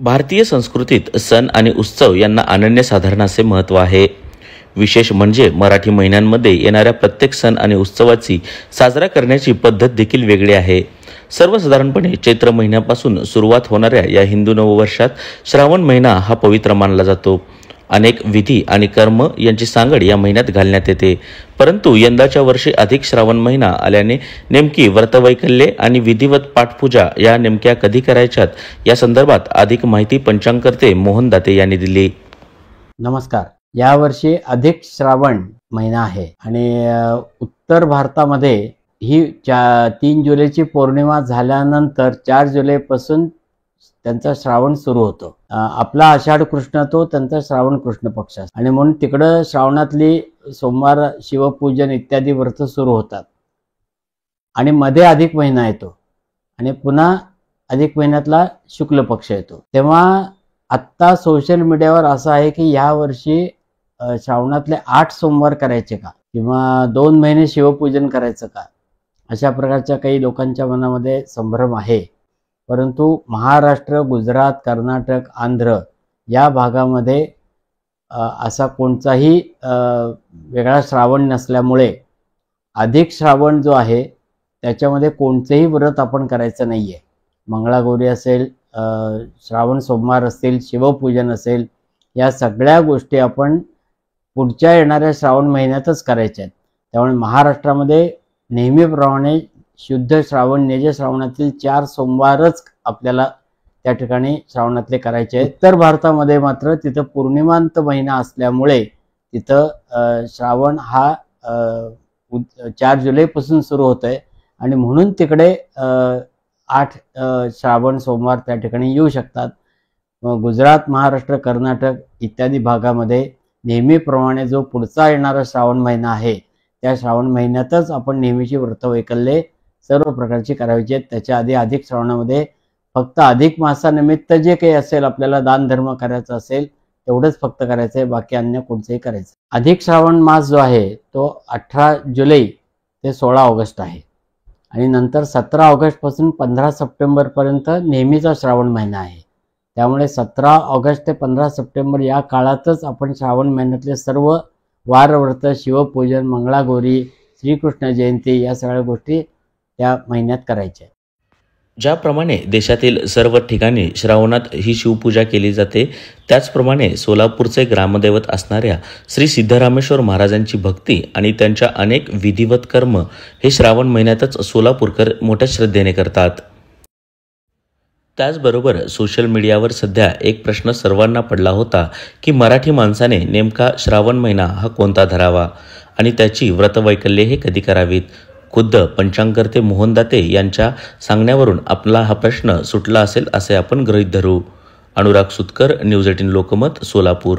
भारतीय संस्कृतीत सण आणि उत्सव यांना अनन्यसाधारण असे महत्त्व आहे. विशेष म्हणजे मराठी महिन्यांमध्ये येणाऱ्या प्रत्येक सण आणि उत्सवाची साजरा करण्याची पद्धत देखील वेगळी आहे. सर्वसाधारणपणे चैत्र महिन्यापासून सुरुवात होणाऱ्या या हिंदू नववर्षात श्रावण महिना हा पवित्र मानला जातो. अनेक विधी आणि कर्म यांची सांगड या महिन्यात घालण्यात येते. परंतु यंदाच्या वर्षी अधिक श्रावण महिना आल्याने नेमकी व्रतवैकल्ये आणि विधिवत पाठपूजा या नेमक्या कधी करायच्यात? या संदर्भात अधिक माहिती पंचांगकर्ते मोहन दाते यांनी दिली. नमस्कार. यावर्षी अधिक श्रावण महिना आहे आणि उत्तर भारतामध्ये ही चा तीन जुलैची पौर्णिमा झाल्यानंतर चार जुलैपासून त्यांचा श्रावण सुरू होतो. आपला आषाढ कृष्ण तो त्यांचा श्रावण कृष्ण पक्ष असतो. आणि म्हणून तिकडं श्रावणातली सोमवार शिवपूजन इत्यादी व्रत सुरू होतात. आणि मध्ये अधिक महिना येतो. आणि पुन्हा अधिक महिन्यातला शुक्ल पक्ष येतो. तेव्हा आत्ता सोशल मीडियावर असं आहे की या वर्षी श्रावणातले आठ सोमवार करायचे का? किंवा दोन महिने शिवपूजन करायचं का? अशा प्रकारच्या काही लोकांच्या मनामध्ये संभ्रम आहे. परंतु महाराष्ट्र गुजरात कर्नाटक आंध्र या भागामध्ये असा कोणताही वेगळा श्रावण नसल्यामुळे अधिक श्रावण जो आहे त्याच्यामध्ये कोणतेही व्रत आपण करायचं नाही आहे मंगळागौरी असेल श्रावण सोमवार असतील शिवपूजन असेल या सगळ्या गोष्टी आपण पुढच्या येणाऱ्या श्रावण महिन्यातच करायच्या आहेत. त्यामुळे महाराष्ट्रामध्ये नेहमीप्रमाणे शुद्ध श्रावण नेज श्रावणातील चार सोमवारच आपल्याला त्या ठिकाणी श्रावणातले करायचे आहेत. उत्तर भारतामध्ये मात्र तिथं पौर्णिमांत महिना असल्यामुळे तिथं श्रावण हा उद- चार जुलैपासून सुरू होत आहे आणि म्हणून तिकडे आठ श्रावण सोमवार त्या ठिकाणी येऊ शकतात. मग गुजरात महाराष्ट्र कर्नाटक इत्यादी भागामध्ये नेहमीप्रमाणे जो पुढचा येणारा श्रावण महिना आहे त्या श्रावण महिन्यातच आपण नेहमीची व्रतवैकल्ये सर्व प्रकारची करायची आहेत. त्याच्या आधी अधिक श्रावणामध्ये फक्त अधिक मासानिमित्त जे काही असेल आपल्याला दान धर्म करायचा असेल तेवढंच फक्त करायचं आहे बाकी अन्य कोणतंही करायचं अधिक श्रावण मास जो आहे तो अठरा जुलै ते सोळा ऑगस्ट आहे. आणि नंतर सतरा ऑगस्टपासून पंधरा सप्टेंबरपर्यंत नेहमीचा श्रावण महिना आहे. त्यामुळे सतरा ऑगस्ट ते पंधरा सप्टेंबर या काळातच आपण श्रावण महिन्यातले सर्व वारव्रत शिवपूजन मंगळागौरी श्रीकृष्ण जयंती या सगळ्या गोष्टी त्या महिन्यात करायच्या ज्याप्रमाणे देशातील सर्व ठिकाणी श्रावणात ही शिवपूजा केली जाते त्याचप्रमाणे सोलापूरचे ग्रामदैवत असणाऱ्या श्री सिद्धरामेश्वर महाराजांची भक्ती आणि त्यांच्या अनेक विधिवत कर्म हे श्रावण महिन्यातच सोलापूरकर मोठ्या श्रद्धेने करतात. त्याचबरोबर सोशल मीडियावर सध्या एक प्रश्न सर्वांना पडला होता की मराठी माणसाने नेमका श्रावण महिना हा कोणता धरावा आणि त्याची व्रतवैकल्ये हे कधी करावीत? खुद्द पंचांगकर्ते मोहन दाते यांच्या सांगण्यावरून आपला हा प्रश्न सुटला असेल असे आपण गृहीत धरू. Anurag Sutkar news eighteen Lokmat Solapur.